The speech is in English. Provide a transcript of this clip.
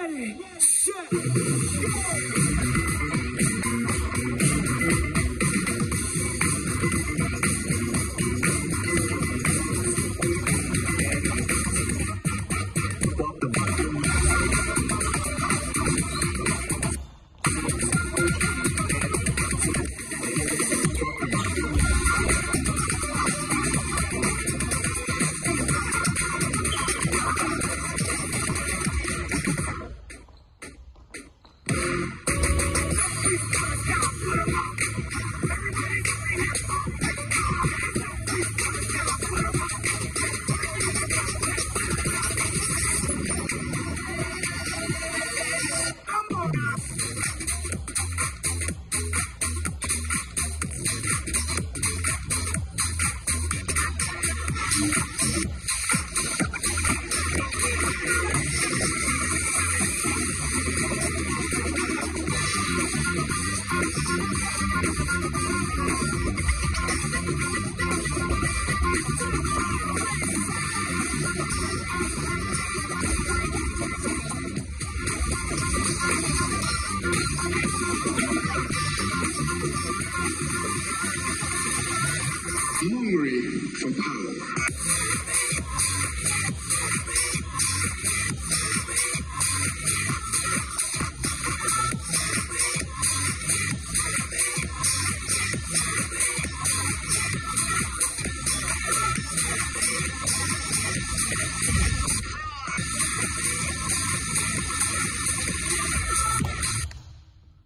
Ready, set, Hungry for power.